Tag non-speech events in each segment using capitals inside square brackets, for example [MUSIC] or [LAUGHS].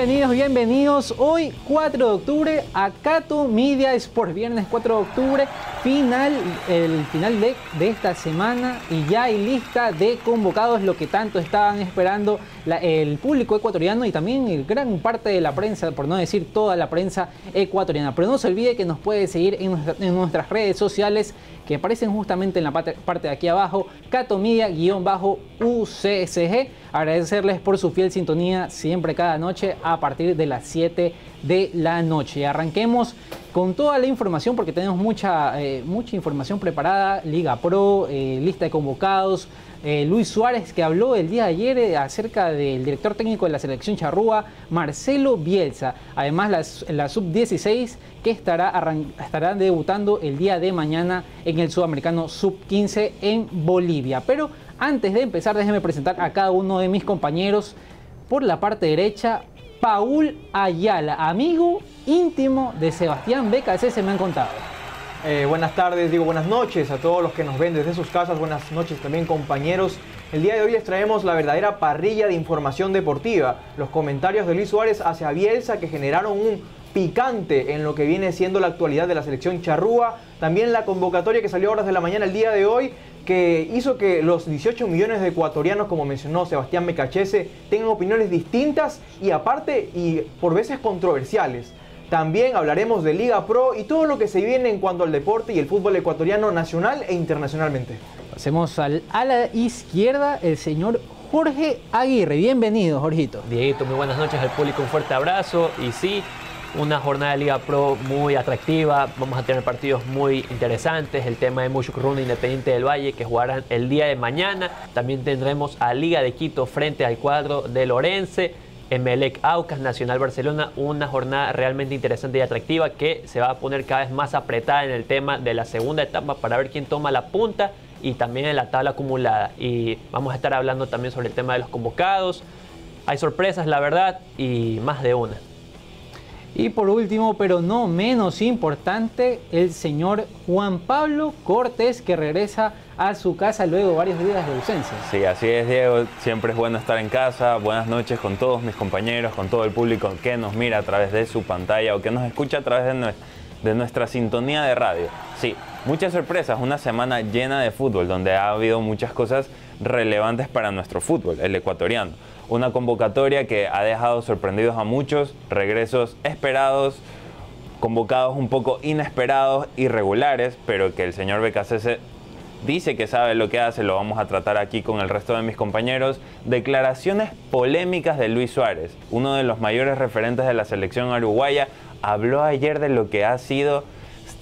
Bienvenidos, bienvenidos. Hoy 4 de octubre a Cato Media Sport. Viernes 4 de octubre, final, el final de, de esta semana y ya hay lista de convocados, lo que tanto estaban esperando el público ecuatoriano y también gran parte de la prensa, por no decir toda la prensa ecuatoriana. Pero no se olvide que nos puede seguir en, nuestras redes sociales que aparecen justamente en la parte, de aquí abajo, Catomedia-UCSG. Agradecerles por su fiel sintonía siempre cada noche a partir de las 7 de la noche. Arranquemos con toda la información porque tenemos mucha, eh, mucha información preparada, Liga Pro, eh, lista de convocados, eh, Luis Suárez que habló el día de ayer acerca del director técnico de la selección charrúa, Marcelo Bielsa. Además la, sub-16 que estará, estará debutando el día de mañana en el sudamericano sub-15 en Bolivia. Pero antes de empezar déjeme presentar a cada uno de mis compañeros. Por la parte derecha, Paul Ayala, amigo íntimo de Sebastián Becas, se me han contado. Eh, buenas tardes, digo buenas noches a todos los que nos ven desde sus casas, buenas noches también compañeros. El día de hoy les traemos la verdadera parrilla de información deportiva, los comentarios de Luis Suárez hacia Bielsa que generaron un picante en lo que viene siendo la actualidad de la selección charrúa, también la convocatoria que salió a horas de la mañana el día de hoy que hizo que los 18 millones de ecuatorianos, como mencionó Sebastián Mecachese, tengan opiniones distintas y aparte y por veces controversiales. También hablaremos de Liga Pro y todo lo que se viene en cuanto al deporte y el fútbol ecuatoriano nacional e internacionalmente. Pasemos al, a la izquierda, el señor Jorge Aguirre. Bienvenido, Jorgito. Dieguito, muy buenas noches al público, un fuerte abrazo. Y sí, una jornada de Liga Pro muy atractiva. Vamos a tener partidos muy interesantes. El tema de Mushuk Runa Independiente del Valle que jugarán el día de mañana. También tendremos a Liga de Quito frente al cuadro de Lorense. Emelec Aucas, Nacional Barcelona, una jornada realmente interesante y atractiva que se va a poner cada vez más apretada en el tema de la segunda etapa para ver quién toma la punta y también en la tabla acumulada. Y vamos a estar hablando también sobre el tema de los convocados. Hay sorpresas, la verdad, y más de una. Y por último, pero no menos importante, el señor Juan Pablo Cortés, que regresa a su casa luego de varios días de ausencia. Sí, así es, Diego. Siempre es bueno estar en casa. Buenas noches con todos mis compañeros, con todo el público que nos mira a través de su pantalla o que nos escucha a través de, de nuestra sintonía de radio. Sí, muchas sorpresas. Una semana llena de fútbol, donde ha habido muchas cosas relevantes para nuestro fútbol, el ecuatoriano una convocatoria que ha dejado sorprendidos a muchos, regresos esperados, convocados un poco inesperados, irregulares, pero que el señor Becasese dice que sabe lo que hace, lo vamos a tratar aquí con el resto de mis compañeros. Declaraciones polémicas de Luis Suárez, uno de los mayores referentes de la selección uruguaya, habló ayer de lo que ha sido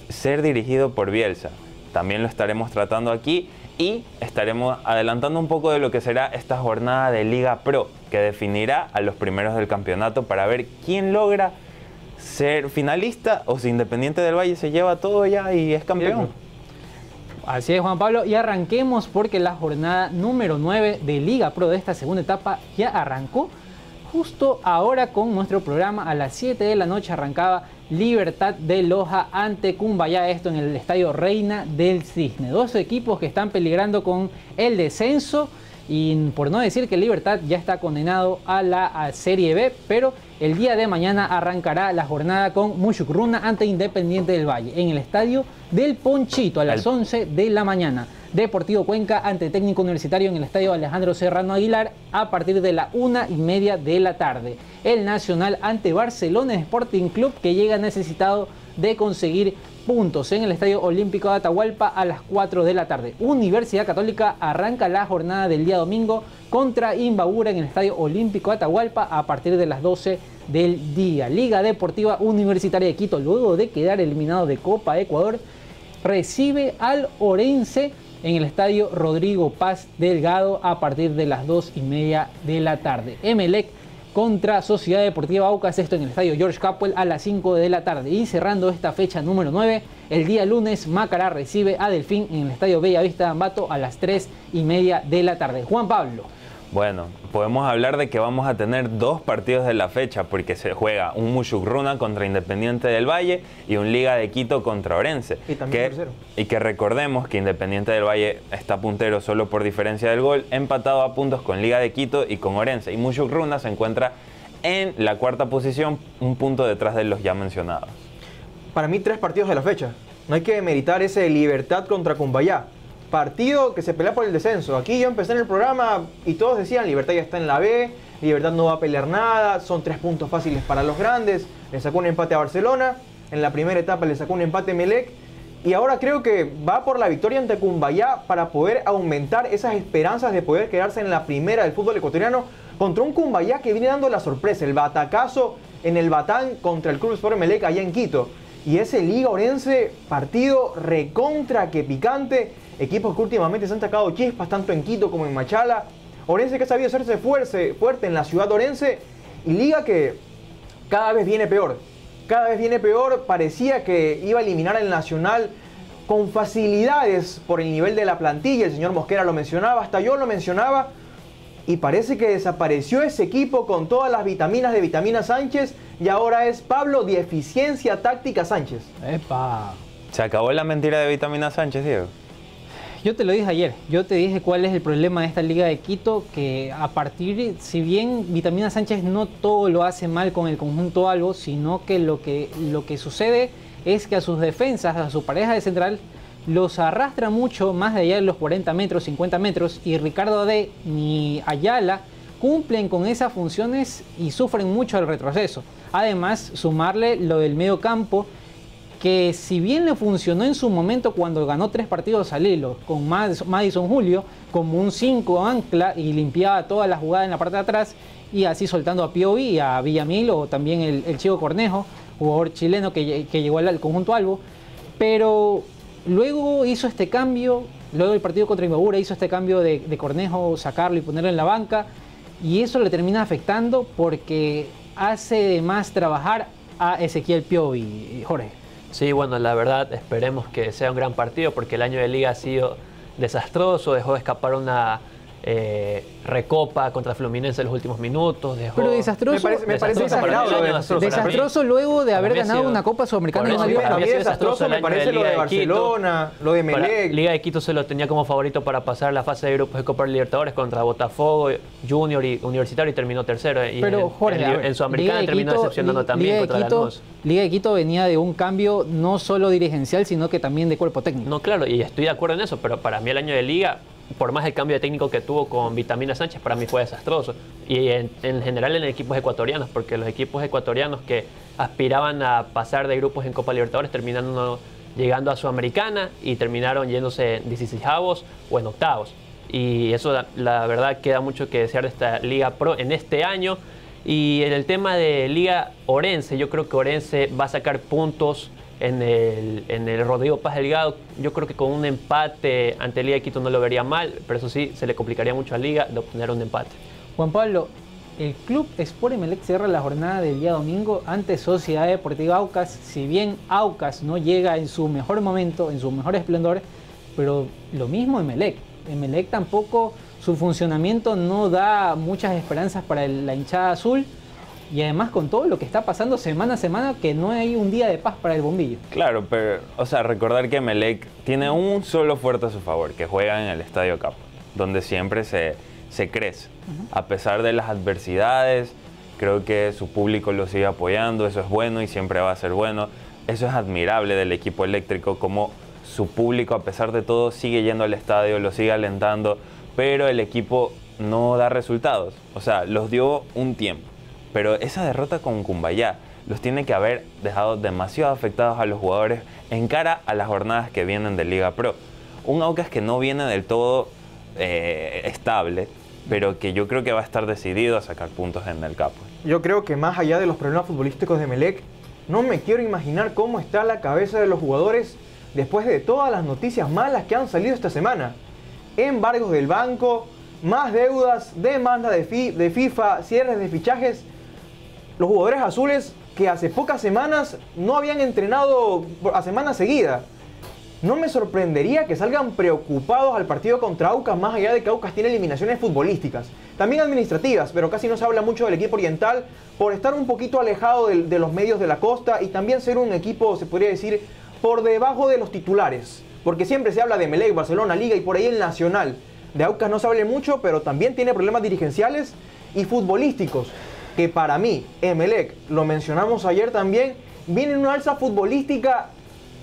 ser dirigido por Bielsa. También lo estaremos tratando aquí y estaremos adelantando un poco de lo que será esta jornada de Liga Pro, que definirá a los primeros del campeonato para ver quién logra ser finalista o si Independiente del Valle se lleva todo ya y es campeón. Así es, Juan Pablo. Y arranquemos porque la jornada número 9 de Liga Pro de esta segunda etapa ya arrancó. Justo ahora con nuestro programa a las 7 de la noche arrancaba Libertad de Loja ante Cumbaya, esto en el estadio Reina del Cisne. Dos equipos que están peligrando con el descenso y por no decir que Libertad ya está condenado a la Serie B, pero el día de mañana arrancará la jornada con Mushukruna ante Independiente del Valle en el estadio del Ponchito a las 11 de la mañana. Deportivo Cuenca ante Técnico Universitario en el Estadio Alejandro Serrano Aguilar a partir de la una y media de la tarde. El Nacional ante Barcelona Sporting Club que llega necesitado de conseguir puntos en el Estadio Olímpico de Atahualpa a las 4 de la tarde. Universidad Católica arranca la jornada del día domingo contra Imbabura en el Estadio Olímpico de Atahualpa a partir de las 12 del día. Liga Deportiva Universitaria de Quito, luego de quedar eliminado de Copa Ecuador, recibe al Orense en el estadio Rodrigo Paz Delgado a partir de las 2 y media de la tarde. Emelec contra Sociedad Deportiva Aucas, esto en el estadio George Capwell a las 5 de la tarde. Y cerrando esta fecha número 9, el día lunes Macará recibe a Delfín en el estadio Bellavista de Ambato a las 3 y media de la tarde. Juan Pablo. Bueno, podemos hablar de que vamos a tener dos partidos de la fecha porque se juega un Mushukruna contra Independiente del Valle y un Liga de Quito contra Orense. Y también que, Y que recordemos que Independiente del Valle está puntero solo por diferencia del gol, empatado a puntos con Liga de Quito y con Orense. Y Mushukruna se encuentra en la cuarta posición, un punto detrás de los ya mencionados. Para mí, tres partidos de la fecha. No hay que meritar ese Libertad contra Cumbayá. Partido que se pelea por el descenso. Aquí yo empecé en el programa y todos decían, Libertad ya está en la B, Libertad no va a pelear nada, son tres puntos fáciles para los grandes. Le sacó un empate a Barcelona, en la primera etapa le sacó un empate a Melec. Y ahora creo que va por la victoria ante Cumbayá para poder aumentar esas esperanzas de poder quedarse en la primera del fútbol ecuatoriano contra un Cumbayá que viene dando la sorpresa, el batacazo en el Batán contra el Club Sport Melec allá en Quito. Y ese Liga Orense, partido recontra que picante, equipos que últimamente se han sacado chispas tanto en Quito como en Machala. Orense que ha sabido hacerse fuerte, fuerte en la ciudad Orense y Liga que cada vez viene peor. Cada vez viene peor, parecía que iba a eliminar al Nacional con facilidades por el nivel de la plantilla, el señor Mosquera lo mencionaba, hasta yo lo mencionaba, y parece que desapareció ese equipo con todas las vitaminas de Vitamina Sánchez y ahora es Pablo de Eficiencia Táctica Sánchez. Epa. ¿Se acabó la mentira de Vitamina Sánchez, Diego? Yo te lo dije ayer, yo te dije cuál es el problema de esta Liga de Quito, que a partir, si bien Vitamina Sánchez no todo lo hace mal con el conjunto algo, sino que lo que, lo que sucede es que a sus defensas, a su pareja de central, los arrastra mucho más de allá de los 40 metros, 50 metros, y Ricardo de ni Ayala cumplen con esas funciones y sufren mucho el retroceso. Además, sumarle lo del medio campo, que si bien le funcionó en su momento cuando ganó tres partidos al hilo con Madison Julio, como un 5 ancla y limpiaba toda la jugada en la parte de atrás, y así soltando a Piovi y a Villamil o también el, Chico Cornejo, jugador chileno que, llegó al, conjunto Albo. Pero Luego hizo este cambio, luego el partido contra Imbabura hizo este cambio de, Cornejo, sacarlo y ponerlo en la banca, y eso le termina afectando porque hace más trabajar a Ezequiel Piovi, Jorge. Sí, bueno, la verdad esperemos que sea un gran partido porque el año de liga ha sido desastroso, dejó de escapar una eh, recopa contra Fluminense en los últimos minutos. Pero desastroso. Me parece, exagerado desastroso. luego de haber ganado una Copa Sudamericana. Eso, Liga. desastroso me parece lo de Barcelona, lo de Melec. Liga de Quito se lo tenía como favorito para pasar la fase de grupos de Copa Libertadores contra Botafogo, Junior y Universitario y terminó tercero. Y Pero Jorge, en, Sudamericana terminó decepcionando también contra Quito, Liga de Quito venía de un cambio no solo dirigencial, sino que también de cuerpo técnico. No, claro, y estoy de acuerdo en eso, pero para mí el año de Liga por más el cambio de técnico que tuvo con Vitamina Sánchez, para mí fue desastroso. Y en, general en equipos ecuatorianos, porque los equipos ecuatorianos que aspiraban a pasar de grupos en Copa Libertadores terminaron llegando a Sudamericana y terminaron yéndose en 16 o en octavos. Y eso la, verdad queda mucho que desear de esta Liga Pro en este año. Y en el tema de Liga Orense, yo creo que Orense va a sacar puntos en el, en el Rodrigo Paz Delgado. Yo creo que con un empate ante Liga de Quito no lo vería mal, pero eso sí, se le complicaría mucho a Liga de obtener un empate. Juan Pablo, el club Sport Emelec cierra la jornada del día domingo ante Sociedad Deportiva Aucas. Si bien Aucas no llega en su mejor momento, en su mejor esplendor, pero lo mismo Emelec. Emelec tampoco, su funcionamiento no da muchas esperanzas para la hinchada azul y además con todo lo que está pasando semana a semana, que no hay un día de paz para el bombillo. Claro, pero, o sea, recordar que Melec tiene un solo fuerte a su favor, que juega en el Estadio Cap, donde siempre se, se crece. A pesar de las adversidades, creo que su público lo sigue apoyando, eso es bueno y siempre va a ser bueno. Eso es admirable del equipo eléctrico, como su público, a pesar de todo, sigue yendo al estadio, lo sigue alentando, pero el equipo no da resultados. O sea, los dio un tiempo pero esa derrota con Cumbayá los tiene que haber dejado demasiado afectados a los jugadores en cara a las jornadas que vienen de Liga Pro. Un Aucas que no viene del todo eh, estable, pero que yo creo que va a estar decidido a sacar puntos en el capo. Yo creo que más allá de los problemas futbolísticos de Melec, no me quiero imaginar cómo está la cabeza de los jugadores después de todas las noticias malas que han salido esta semana. Embargos del banco, más deudas, demanda de, de FIFA, cierres de fichajes los jugadores azules que hace pocas semanas no habían entrenado a semana seguida. No me sorprendería que salgan preocupados al partido contra Aucas, más allá de que Aucas tiene eliminaciones futbolísticas, también administrativas, pero casi no se habla mucho del equipo oriental por estar un poquito alejado de, los medios de la costa y también ser un equipo, se podría decir, por debajo de los titulares. Porque siempre se habla de Melec, Barcelona, Liga y por ahí el Nacional. De Aucas no se habla mucho, pero también tiene problemas dirigenciales y futbolísticos que para mí, Emelec, lo mencionamos ayer también, viene en una alza futbolística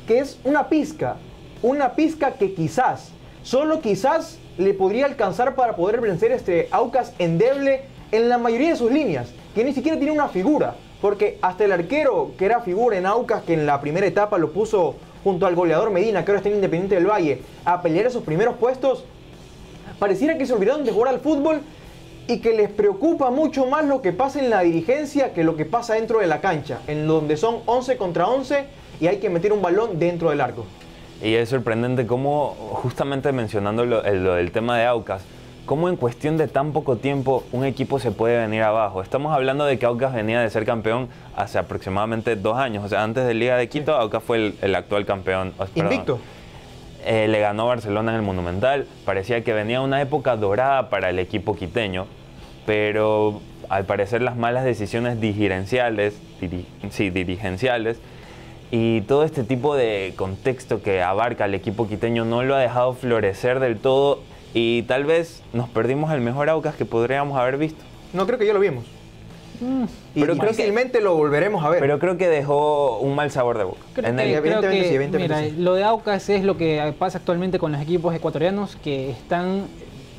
que es una pizca, una pizca que quizás, solo quizás le podría alcanzar para poder vencer este Aucas endeble en la mayoría de sus líneas, que ni siquiera tiene una figura, porque hasta el arquero que era figura en Aucas, que en la primera etapa lo puso junto al goleador Medina, que ahora está en Independiente del Valle, a pelear esos primeros puestos, pareciera que se olvidaron de jugar al fútbol y que les preocupa mucho más lo que pasa en la dirigencia que lo que pasa dentro de la cancha, en donde son 11 contra 11 y hay que meter un balón dentro del arco. Y es sorprendente cómo, justamente mencionando lo, del tema de Aucas, cómo en cuestión de tan poco tiempo un equipo se puede venir abajo. Estamos hablando de que Aucas venía de ser campeón hace aproximadamente dos años. O sea, antes de Liga de Quito, Aucas fue el, actual campeón. Invicto. Eh, le ganó Barcelona en el Monumental. Parecía que venía una época dorada para el equipo quiteño, pero al parecer las malas decisiones dirigenciales, sí, dirigenciales y todo este tipo de contexto que abarca el equipo quiteño no lo ha dejado florecer del todo y tal vez nos perdimos el mejor Aucas que podríamos haber visto. No creo que ya lo vimos. Mm. Y pero difícilmente lo volveremos a ver. Pero creo que dejó un mal sabor de boca. Creo que, mira, lo de Aucas es lo que pasa actualmente con los equipos ecuatorianos que están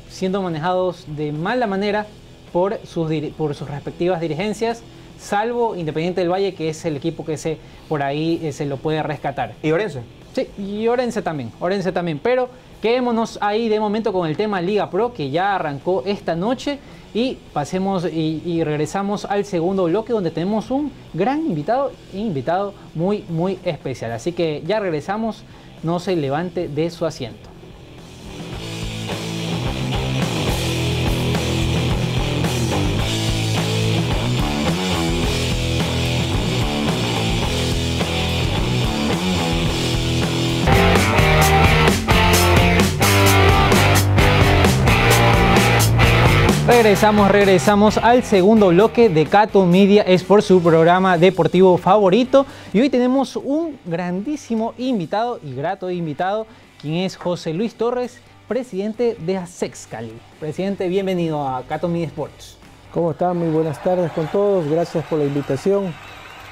siendo manejados de mala manera por sus, por sus respectivas dirigencias, salvo Independiente del Valle, que es el equipo que se por ahí eh, se lo puede rescatar. ¿Y Orense? Sí, y Orense también, Orense también. Pero quedémonos ahí de momento con el tema Liga Pro, que ya arrancó esta noche y pasemos y, regresamos al segundo bloque donde tenemos un gran invitado, invitado muy, muy especial. Así que ya regresamos, no se levante de su asiento. Regresamos, regresamos al segundo bloque de Cato Media es por su programa deportivo favorito y hoy tenemos un grandísimo invitado y grato invitado, quien es José Luis Torres, presidente de ASEXCALI. Presidente, bienvenido a Cato Media Sports. ¿Cómo están? Muy buenas tardes con todos, gracias por la invitación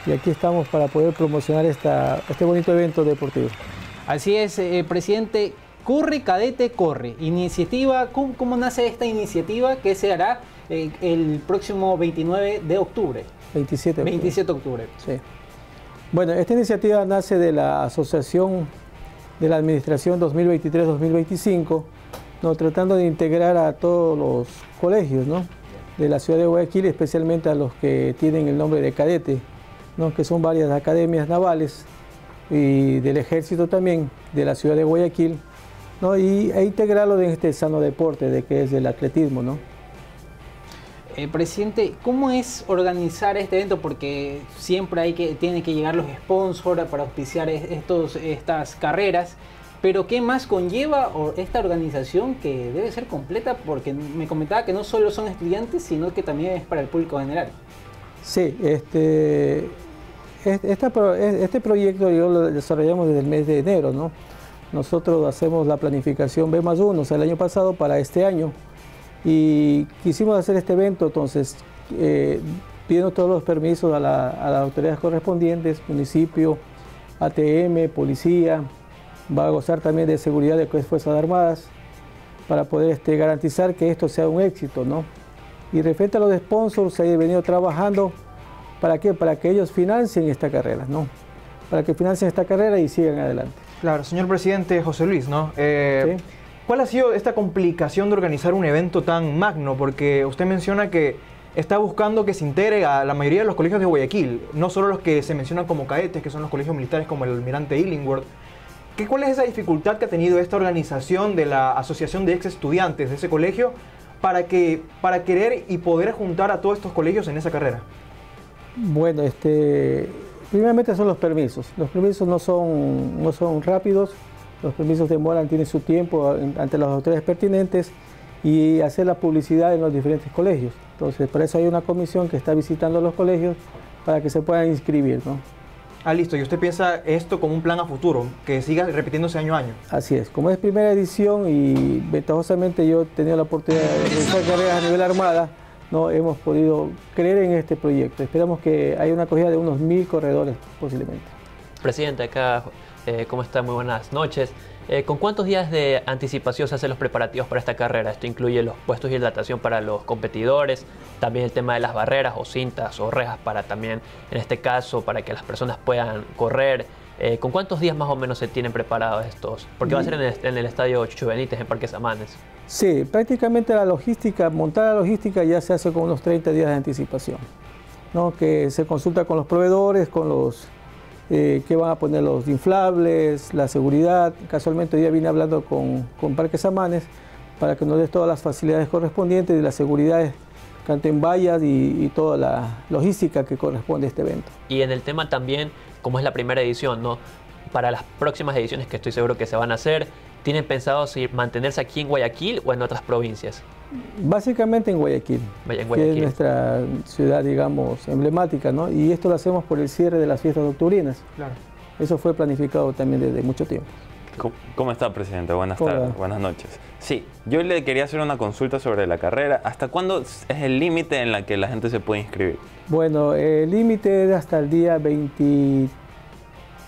y aquí estamos para poder promocionar esta, este bonito evento deportivo. Así es, eh, presidente, Corre Cadete Corre, iniciativa, ¿cómo, nace esta iniciativa que se hará eh, el próximo 29 de octubre? 27 de octubre. 27 de octubre. Sí. Bueno, esta iniciativa nace de la Asociación de la Administración 2023-2025, ¿no? tratando de integrar a todos los colegios ¿no? de la ciudad de Guayaquil, especialmente a los que tienen el nombre de cadete, ¿no? que son varias academias navales y del ejército también de la ciudad de Guayaquil, ¿no? y, e integrarlo en este sano deporte de que es el atletismo. ¿no? Eh, presidente, ¿cómo es organizar este evento? Porque siempre hay que, tienen que llegar los sponsors para auspiciar estos, estas carreras. Pero ¿qué más conlleva esta organización que debe ser completa? Porque me comentaba que no solo son estudiantes, sino que también es para el público general. Sí, este, este proyecto yo lo desarrollamos desde el mes de enero, ¿no? Nosotros hacemos la planificación B más 1, o sea, el año pasado para este año. Y quisimos hacer este evento, entonces, eh, pidiendo todos los permisos a, las autoridades correspondientes, municipio, ATM, policía, va a gozar también de seguridad de Fuerzas Armadas, para poder este, garantizar que esto sea un éxito, ¿no? Y referente a los sponsors, se ha venido trabajando, ¿para qué? Para que ellos financien esta carrera, ¿no? Para que financien esta carrera y sigan adelante. Claro, señor presidente José Luis, ¿no? Eh, ¿Cuál ha sido esta complicación de organizar un evento tan magno? Porque usted menciona que está buscando que se integre a la mayoría de los colegios de Guayaquil, no solo los que se mencionan como cadetes, que son los colegios militares como el almirante Illingworth. ¿Qué, ¿Cuál es esa dificultad que ha tenido esta organización de la Asociación de Ex Estudiantes de ese colegio para, que, para querer y poder juntar a todos estos colegios en esa carrera? Bueno, este, Primeramente son los permisos. Los permisos no son, no son rápidos, los permisos demoran, tienen su tiempo ante las autoridades pertinentes y hacer la publicidad en los diferentes colegios. Entonces, por eso hay una comisión que está visitando los colegios para que se puedan inscribir. ¿no? Ah, listo. ¿Y usted piensa esto como un plan a futuro, que siga repitiéndose año a año? Así es. Como es primera edición y ventajosamente yo he tenido la oportunidad de realizar carreras a nivel armada, no hemos podido creer en este proyecto. Esperamos que haya una acogida de unos mil corredores posiblemente. Presidente, acá, eh, ¿cómo está? Muy buenas noches. Eh, ¿Con cuántos días de anticipación se hacen los preparativos para esta carrera? Esto incluye los puestos de hidratación para los competidores, también el tema de las barreras o cintas o rejas para también, en este caso, para que las personas puedan correr. Eh, ¿Con cuántos días más o menos se tienen preparados estos? Porque va a ser en el, en el estadio Chucho Benítez, en Parque Samanes. Sí, prácticamente la logística, montar la logística ya se hace con unos 30 días de anticipación, ¿no? que se consulta con los proveedores, con los eh, que van a poner los inflables, la seguridad. Casualmente hoy día vine hablando con, con Parques Amanes para que nos dé todas las facilidades correspondientes y las seguridades tanto en vallas y, y, toda la logística que corresponde a este evento. Y en el tema también, como es la primera edición, ¿no? Para las próximas ediciones que estoy seguro que se van a hacer, ¿tienen pensado si mantenerse aquí en Guayaquil o en otras provincias? Básicamente en Guayaquil, en Guayaquil, que es nuestra ciudad, digamos, emblemática, ¿no? Y esto lo hacemos por el cierre de las fiestas octubrinas. Claro. Eso fue planificado también desde mucho tiempo. ¿Cómo está, presidente? Buenas tardes, buenas noches. Sí, yo le quería hacer una consulta sobre la carrera. ¿Hasta cuándo es el límite en la que la gente se puede inscribir? Bueno, el límite es hasta el día 20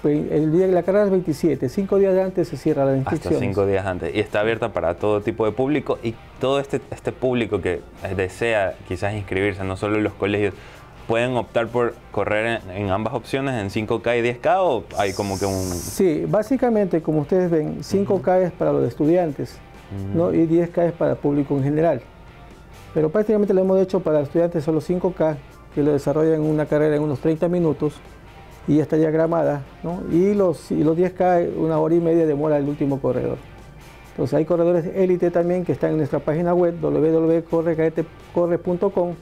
el día de la carrera es 27, cinco días antes se cierra la inscripción. Hasta cinco días antes. Y está abierta para todo tipo de público y todo este, este público que desea quizás inscribirse, no solo en los colegios, ¿pueden optar por correr en, ambas opciones, en 5K y 10K o hay como que un...? Sí, básicamente como ustedes ven, 5K es para los estudiantes ¿no? y 10K es para el público en general. Pero prácticamente lo hemos hecho para estudiantes solo 5K, que lo desarrollan una carrera en unos 30 minutos y ya está diagramada, ¿no? y, los, y los 10K una hora y media demora el último corredor. Entonces hay corredores élite también que están en nuestra página web www.correcaetecorre.com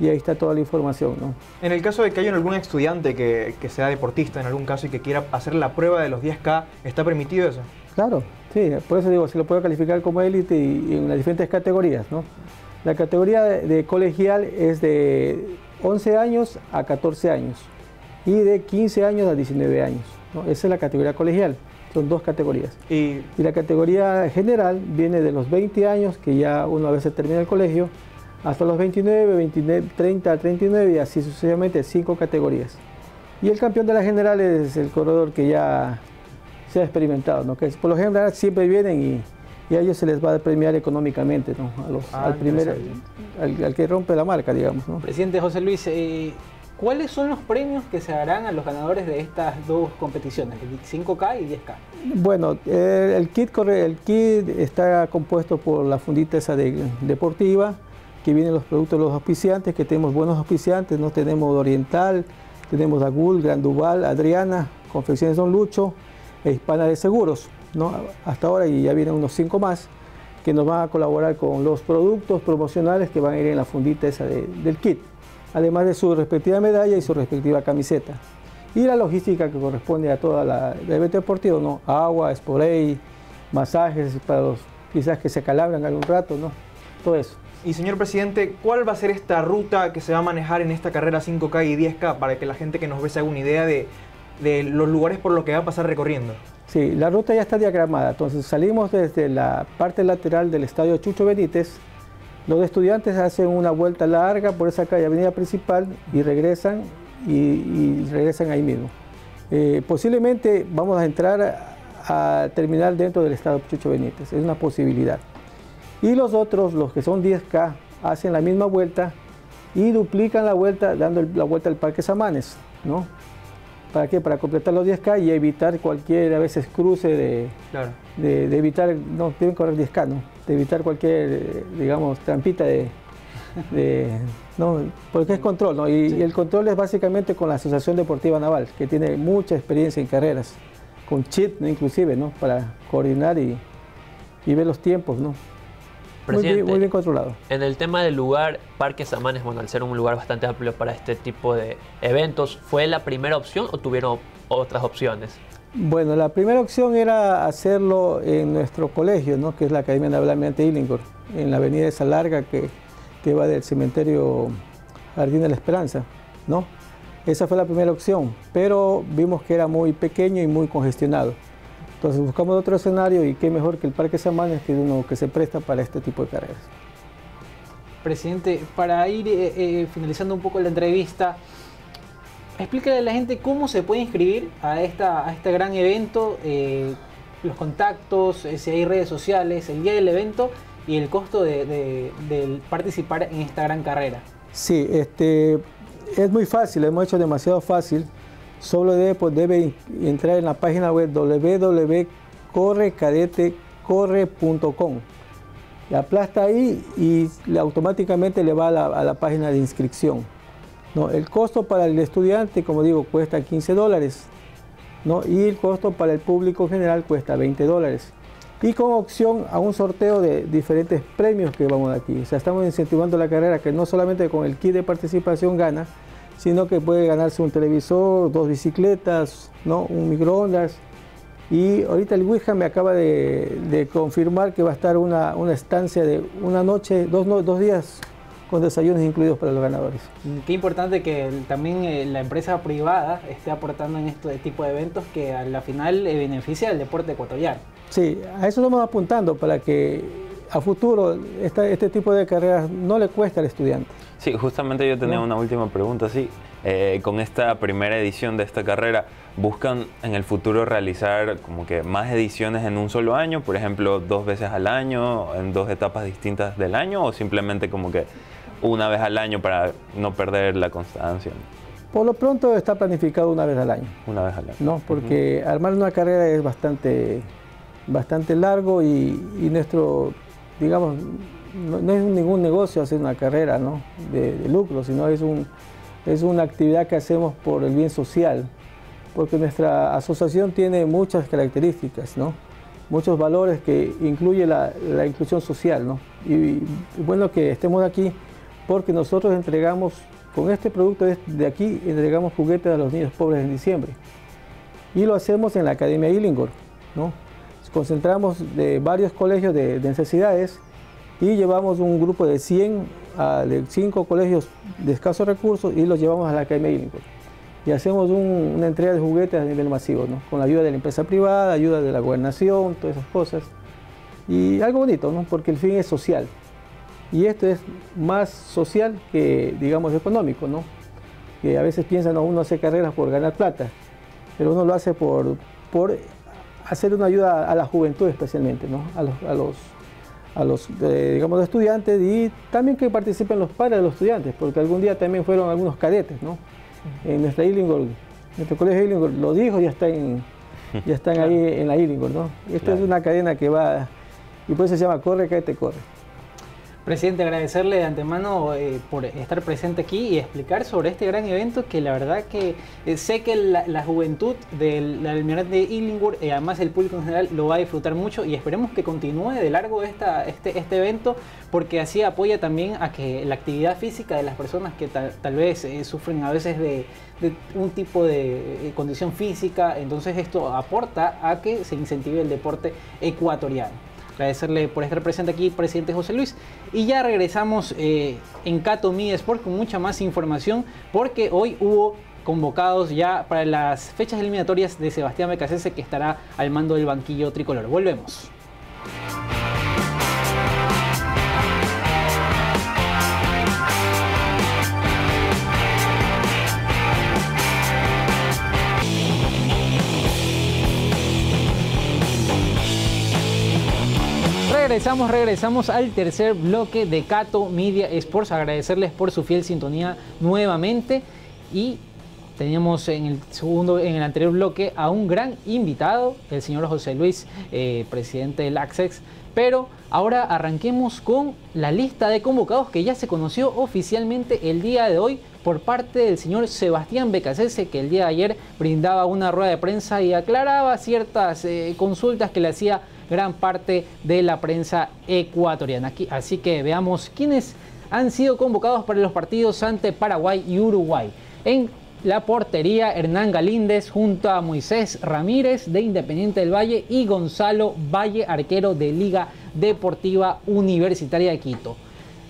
y ahí está toda la información. ¿no? En el caso de que haya algún estudiante que, que, sea deportista en algún caso y que quiera hacer la prueba de los 10K, ¿está permitido eso? Claro, sí, por eso digo, se lo puede calificar como élite y, en las diferentes categorías. ¿no? La categoría de, de colegial es de 11 años a 14 años y de 15 años a 19 años. Esa es la categoría colegial, son dos categorías. Y, la categoría general viene de los 20 años, que ya una vez se termina el colegio, hasta los 29, 29, 30, 39 y así sucesivamente, cinco categorías. Y el campeón de la general es el corredor que ya se ha experimentado, ¿no? que por lo general siempre vienen y, a ellos se les va a premiar económicamente, ¿no? Ah, al, primer, al, que rompe la marca, digamos. ¿no? Presidente José Luis, eh, ¿Cuáles son los premios que se darán a los ganadores de estas dos competiciones, el 5K y 10K? Bueno, el, kit, el kit está compuesto por la fundita esa deportiva, que vienen los productos de los auspiciantes, que tenemos buenos auspiciantes, ¿no? tenemos Oriental, tenemos Agul, Gran Duval, Adriana, Confecciones Don Lucho e Hispana de Seguros. ¿no? Hasta ahora y ya vienen unos cinco más que nos van a colaborar con los productos promocionales que van a ir en la fundita esa del kit además de su respectiva medalla y su respectiva camiseta. Y la logística que corresponde a toda la evento deportivo, ¿no? Agua, spray, masajes para los quizás que se calabran algún rato, ¿no? Todo eso. Y señor presidente, ¿cuál va a ser esta ruta que se va a manejar en esta carrera 5K y 10K para que la gente que nos ve se haga una idea de, los lugares por los que va a pasar recorriendo? Sí, la ruta ya está diagramada. Entonces salimos desde la parte lateral del estadio Chucho Benítez, los estudiantes hacen una vuelta larga por esa calle, avenida principal, y regresan y, regresan ahí mismo. Eh, posiblemente vamos a entrar a, terminar dentro del estado Chucho Benítez, es una posibilidad. Y los otros, los que son 10K, hacen la misma vuelta y duplican la vuelta dando la vuelta al Parque Samanes, ¿no? ¿Para qué? Para completar los 10K y evitar cualquier, a veces, cruce de, de, evitar, no, deben correr 10K, ¿no? De evitar cualquier, digamos, trampita de, no, porque es control, ¿no? Y, el control es básicamente con la Asociación Deportiva Naval, que tiene mucha experiencia en carreras, con chip, ¿no? inclusive, ¿no? Para coordinar y, y ver los tiempos, ¿no? Muy, bien, controlado. En el tema del lugar, Parque Samanes, bueno, al ser un lugar bastante amplio para este tipo de eventos, ¿fue la primera opción o tuvieron otras opciones? Bueno, la primera opción era hacerlo en nuestro colegio, ¿no? que es la Academia Naval Almirante Illingworth, en la avenida esa larga que, que va del cementerio Jardín de la Esperanza. ¿no? Esa fue la primera opción, pero vimos que era muy pequeño y muy congestionado. Entonces buscamos otro escenario y qué mejor que el Parque Samanes, que es uno que se presta para este tipo de carreras. Presidente, para ir eh, eh, finalizando un poco la entrevista, explícale a la gente cómo se puede inscribir a, esta, a este gran evento, eh, los contactos, si hay redes sociales, el día del evento y el costo de, participar en esta gran carrera. Sí, este, es muy fácil, hemos hecho demasiado fácil. Solo debe, pues, entrar en la página web www.correcadetecorre.com le aplasta ahí y automáticamente le va a la, página de inscripción. El costo para el estudiante, como digo, cuesta 15 dólares ¿no? y el costo para el público general cuesta 20 dólares. Y con opción a un sorteo de diferentes premios que vamos aquí. O sea, estamos incentivando la carrera que no solamente con el kit de participación gana, sino que puede ganarse un televisor, dos bicicletas, ¿no? un microondas, y ahorita el Ouija me acaba de, confirmar que va a estar una, estancia de una noche, dos, dos días con desayunos incluidos para los ganadores. Mm, qué importante que también eh, la empresa privada esté aportando en este tipo de eventos que a la final eh, beneficia al deporte ecuatoriano. Sí, a eso estamos apuntando para que a futuro este tipo de carreras no le cueste al estudiante. Sí, justamente yo tenía una última pregunta. Sí, eh, con esta primera edición de esta carrera, ¿buscan en el futuro realizar como que más ediciones en un solo año? Por ejemplo, dos veces al año, en dos etapas distintas del año, o simplemente como que una vez al año para no perder la constancia? Por lo pronto está planificado una vez al año. Una vez al año. No, porque armar una carrera es bastante, bastante largo y, nuestro, digamos, no, es ningún negocio hacer una carrera ¿no? de, lucro, sino es un es una actividad que hacemos por el bien social, porque nuestra asociación tiene muchas características, ¿no? muchos valores que incluye la, inclusión social. ¿no? Y, bueno que estemos aquí porque nosotros entregamos, con este producto de aquí, entregamos juguetes a los niños pobres en diciembre. Y lo hacemos en la Academia Illingor. ¿no? Concentramos de varios colegios de, de necesidades y llevamos un grupo de 100 de cinco colegios de escasos recursos y los llevamos a la Academia Illingworth. Y hacemos una entrega de juguetes a nivel masivo, ¿no? con la ayuda de la empresa privada, ayuda de la gobernación, todas esas cosas. Y algo bonito, ¿no? porque el fin es social. Y esto es más social que, digamos, económico, ¿no? Que a veces piensan, no, uno hace carreras por ganar plata, pero uno lo hace por, por hacer una ayuda a la juventud especialmente, ¿no? A los, a los a los digamos, estudiantes y también que participen los padres de los estudiantes, porque algún día también fueron algunos cadetes, ¿no? En nuestra Illingworth, nuestro colegio Illingworth lo dijo, ya están, [LAUGHS] ya están ahí en la Illingworth, ¿no? Esto es una cadena que va, y por eso se llama Corre, Cadete, Corre. Presidente, agradecerle de antemano eh, por estar presente aquí y explicar sobre este gran evento que la verdad que eh, sé que la, juventud del, Almirante de Illingworth y además el público en general lo va a disfrutar mucho y esperemos que continúe de largo esta, este, este evento porque así apoya también a que la actividad física de las personas que tal, vez eh, sufren a veces de un tipo de condición física, entonces esto aporta a que se incentive el deporte ecuatoriano agradecerle por estar presente aquí, presidente José Luis. Y ya regresamos eh, en Cato Mi Sport con mucha más información, porque hoy hubo convocados ya para las fechas eliminatorias de Sebastián Becasese, que estará al mando del banquillo tricolor. Volvemos. Regresamos, regresamos al tercer bloque de Cato Media Sports. Agradecerles por su fiel sintonía nuevamente. Y teníamos en el segundo, en el anterior bloque, a un gran invitado, el señor José Luis, eh, presidente del AXEX. Pero ahora arranquemos con la lista de convocados que ya se conoció oficialmente el día de hoy por parte del señor Sebastián Becasese, que el día de ayer brindaba una rueda de prensa y aclaraba ciertas eh, consultas que le hacía gran parte de la prensa ecuatoriana. así que veamos quiénes han sido convocados para los partidos ante Paraguay y Uruguay. En la portería, Hernán Galíndez junto a Moisés Ramírez de Independiente del Valle y Gonzalo Valle, arquero de Liga Deportiva Universitaria de Quito.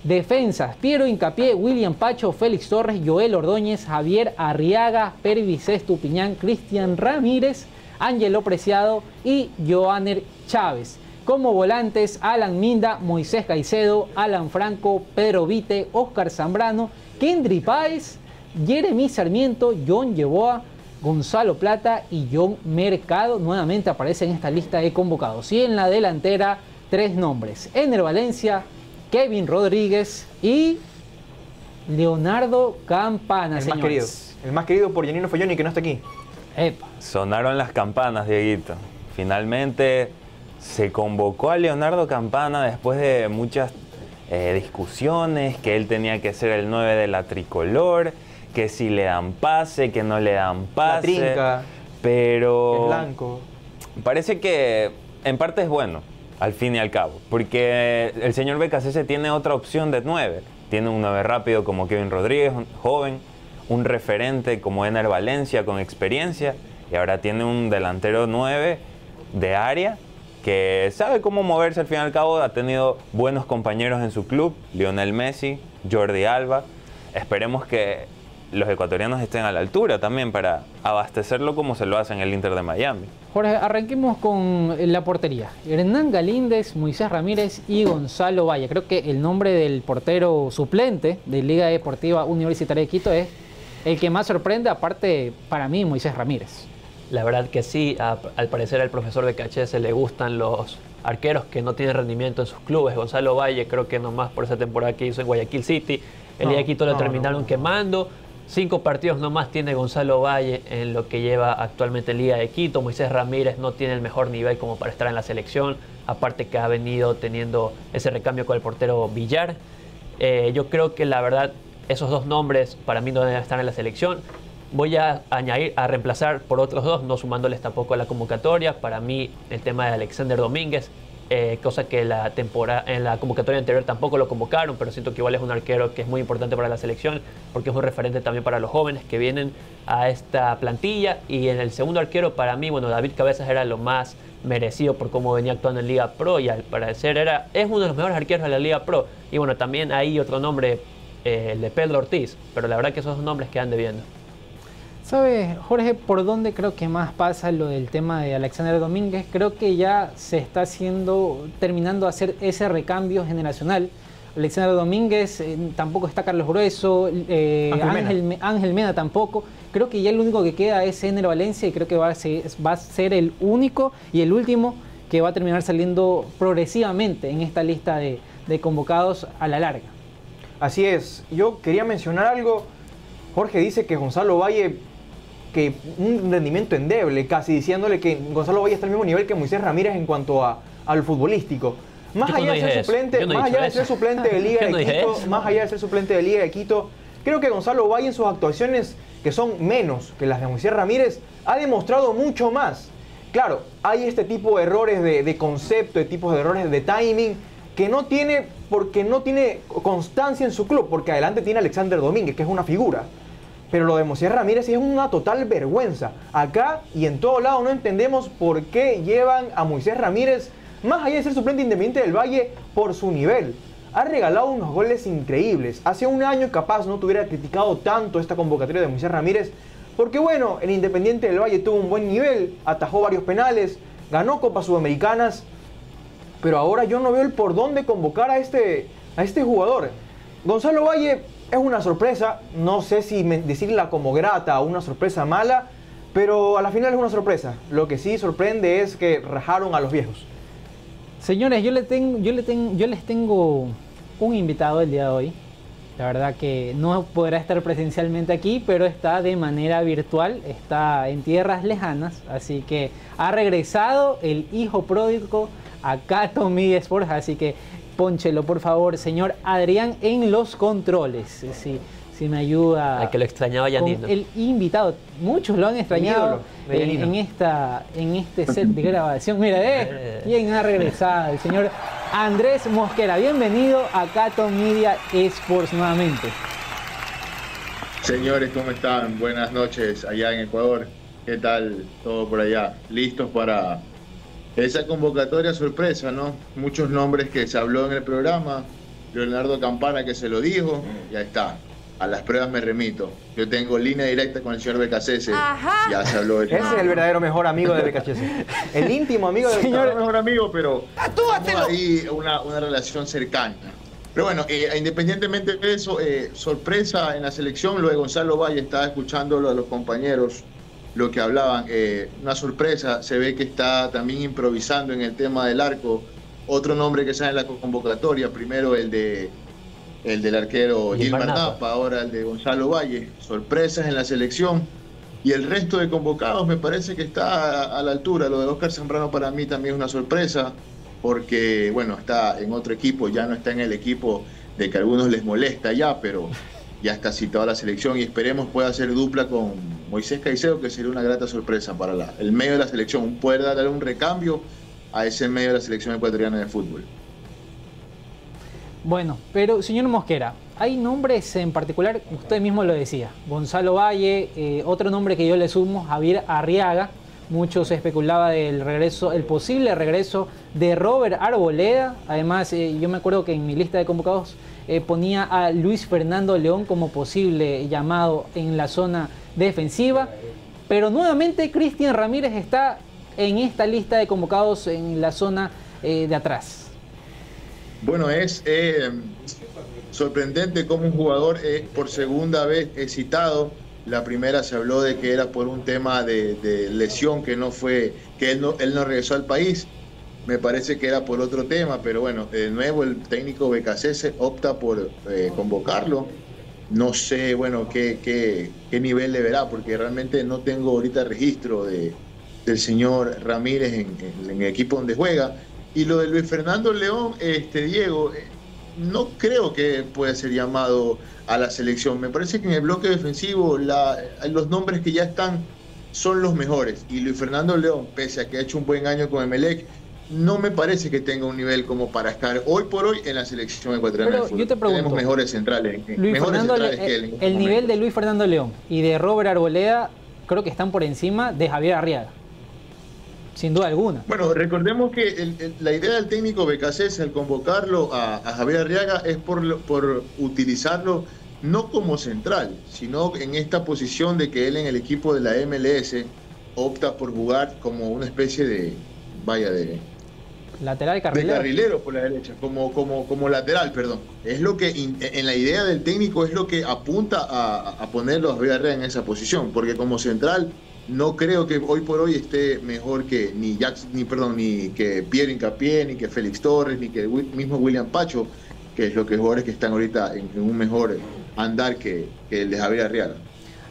Defensas, Piero Incapié, William Pacho, Félix Torres, Joel Ordóñez, Javier Arriaga, Pervis Estupiñán, Cristian Ramírez, Ángelo Preciado y Joaner Chávez. Como volantes, Alan Minda, Moisés Caicedo, Alan Franco, Pedro Vite, Oscar Zambrano, Kendry Páez, Jeremy Sarmiento, John Yeboa, Gonzalo Plata y John Mercado nuevamente aparecen en esta lista de convocados. Y en la delantera, tres nombres. Ener Valencia, Kevin Rodríguez y Leonardo Campana, El más señores. querido. El más querido por Janino Falloni que no está aquí. Epa. Sonaron las campanas, Dieguito. Finalmente se convocó a Leonardo Campana después de muchas eh, discusiones, que él tenía que ser el 9 de la tricolor, que si le dan pase, que no le dan pase. trinca, Pero El blanco. parece que en parte es bueno, al fin y al cabo, porque el señor BKC tiene otra opción de 9. Tiene un 9 rápido como Kevin Rodríguez, joven, un referente como Ener Valencia con experiencia, y ahora tiene un delantero 9 de área que sabe cómo moverse al fin y al cabo, ha tenido buenos compañeros en su club, Lionel Messi, Jordi Alba. Esperemos que los ecuatorianos estén a la altura también para abastecerlo como se lo hace en el Inter de Miami. Jorge, arranquemos con la portería. Hernán Galíndez, Moisés Ramírez y Gonzalo Valle. Creo que el nombre del portero suplente de Liga Deportiva Universitaria de Quito es el que más sorprende, aparte para mí, Moisés Ramírez. La verdad que sí, a- al parecer al profesor de se le gustan los arqueros que no tienen rendimiento en sus clubes. Gonzalo Valle creo que nomás por esa temporada que hizo en Guayaquil City, el No, día de Quito lo no, terminaron no. quemando. Cinco partidos nomás tiene Gonzalo Valle en lo que lleva actualmente en Liga de Quito. Moisés Ramírez no tiene el mejor nivel como para estar en la selección, aparte que ha venido teniendo ese recambio con el portero Villar. Eh, yo creo que la verdad esos dos nombres para mí no deben estar en la selección. Voy a añadir, a reemplazar por otros dos, no sumándoles tampoco a la convocatoria. Para mí el tema de Alexander Domínguez, eh, cosa que la temporada, en la convocatoria anterior tampoco lo convocaron, pero siento que igual es un arquero que es muy importante para la selección, porque es un referente también para los jóvenes que vienen a esta plantilla. Y en el segundo arquero, para mí, bueno, David Cabezas era lo más merecido por cómo venía actuando en Liga Pro y al parecer era, es uno de los mejores arqueros de la Liga Pro. Y bueno, también hay otro nombre, eh, de Pedro Ortiz, pero la verdad que esos dos nombres quedan debiendo. ¿Sabes, Jorge, por dónde creo que más pasa lo del tema de Alexander Domínguez? Creo que ya se está haciendo, terminando de hacer ese recambio generacional. Alexander Domínguez, eh, tampoco está Carlos Grueso, eh, Ángel Mena. Ángel, Me- Ángel Mena tampoco. Creo que ya el único que queda es Ener Valencia y creo que va a, ser, va a ser el único y el último que va a terminar saliendo progresivamente en esta lista de, de convocados a la larga. Así es. Yo quería mencionar algo. Jorge dice que Gonzalo Valle, que un rendimiento endeble, casi diciéndole que Gonzalo Valle está al mismo nivel que Moisés Ramírez en cuanto a, al futbolístico. Más Yo allá no de ser suplente, no más allá de ser suplente de [LAUGHS] Liga de Quito, eso. más allá de ser suplente de Liga de Quito, creo que Gonzalo Valle en sus actuaciones, que son menos que las de Moisés Ramírez, ha demostrado mucho más. Claro, hay este tipo de errores de, de concepto, de tipos de errores de timing, que no tiene, porque no tiene constancia en su club, porque adelante tiene Alexander Domínguez, que es una figura. Pero lo de Moisés Ramírez es una total vergüenza. Acá y en todo lado no entendemos por qué llevan a Moisés Ramírez, más allá de ser suplente independiente del Valle, por su nivel. Ha regalado unos goles increíbles. Hace un año capaz no tuviera criticado tanto esta convocatoria de Moisés Ramírez, porque bueno, el Independiente del Valle tuvo un buen nivel, atajó varios penales, ganó Copas Sudamericanas, pero ahora yo no veo el por dónde convocar a este, a este jugador. Gonzalo Valle es una sorpresa, no sé si decirla como grata o una sorpresa mala, pero a la final es una sorpresa. Lo que sí sorprende es que rajaron a los viejos. Señores, yo, le tengo, yo, le tengo, yo les tengo un invitado el día de hoy. La verdad que no podrá estar presencialmente aquí, pero está de manera virtual, está en tierras lejanas, así que ha regresado el hijo pródigo a Cato Media Sports, así que pónchelo por favor, señor Adrián, en los controles. Si, si me ayuda Al que lo extrañaba Yanino. el invitado. Muchos lo han extrañado en, esta, en este set de grabación. Mira, eh, [LAUGHS] quién ha regresado, el señor Andrés Mosquera. Bienvenido a Cato Media Sports nuevamente. Señores, ¿cómo están? Buenas noches allá en Ecuador. ¿Qué tal todo por allá? ¿Listos para esa convocatoria sorpresa, no? Muchos nombres que se habló en el programa. Leonardo Campana que se lo dijo, ya está. a las pruebas me remito. Yo tengo línea directa con el señor Becasese. Ya se habló de Ese es el verdadero mejor amigo de Becachese. El íntimo amigo del señor. El mejor amigo, pero ahí una, una relación cercana. Pero bueno, eh, independientemente de eso, eh, sorpresa en la selección, lo de Gonzalo Valle, estaba escuchando a los compañeros lo que hablaban, eh, una sorpresa, se ve que está también improvisando en el tema del arco, otro nombre que sale en la convocatoria, primero el de el del arquero Gilmar Napa, ahora el de Gonzalo Valle, sorpresas en la selección. Y el resto de convocados me parece que está a la altura. Lo de Oscar Zambrano para mí también es una sorpresa, porque bueno, está en otro equipo, ya no está en el equipo de que a algunos les molesta ya, pero ya está citado a la selección y esperemos pueda hacer dupla con Moisés Caicedo, que sería una grata sorpresa para la, el medio de la selección, pueda dar un recambio a ese medio de la selección ecuatoriana de fútbol. Bueno, pero señor Mosquera, hay nombres en particular, usted mismo lo decía, Gonzalo Valle, eh, otro nombre que yo le sumo, Javier Arriaga, mucho se especulaba del regreso, el posible regreso de Robert Arboleda, además eh, yo me acuerdo que en mi lista de convocados eh, ponía a Luis Fernando León como posible llamado en la zona defensiva, pero nuevamente Cristian Ramírez está en esta lista de convocados en la zona de atrás. Bueno, es eh, sorprendente cómo un jugador es por segunda vez citado. La primera se habló de que era por un tema de, lesión que no fue, que él no regresó al país. Me parece que era por otro tema, pero bueno, de nuevo el técnico BKC opta por eh, convocarlo. No sé, bueno, qué, qué, nivel le verá, porque realmente no tengo ahorita registro de, del señor Ramírez en, en el equipo donde juega y lo de Luis Fernando León, este Diego, eh, no creo que pueda ser llamado a la selección. Me parece que en el bloque defensivo los nombres que ya están son los mejores. Y Luis Fernando León, pese a que ha hecho un buen año con Emelec, no me parece que tenga un nivel como para estar hoy por hoy en la selección ecuatoriana. Pero yo te pregunto, Tenemos mejores centrales, mejores centrales que él. el nivel de Luis Fernando León y de Robert Arboleda creo que están por encima de Javier Arriaga sin duda alguna. Bueno, recordemos que la idea del técnico Becasés al convocarlo a, Javier Arriaga es por, por utilizarlo no como central, sino en esta posición de que él en el equipo de la MLS opta por jugar como una especie de, vaya, de... Lateral carrilero. De carrilero por la derecha, como, como, como lateral, perdón. Es lo que, en la idea del técnico, es lo que apunta a, a ponerlo a Arriaga en esa posición, porque como central no creo que hoy por hoy esté mejor que ni Jackson, ni perdón, ni que Pierre Incapié, ni que Félix Torres, ni que el mismo William Pacho, que es lo que jugadores que están ahorita en, un mejor andar que, el de Javier Arriaga.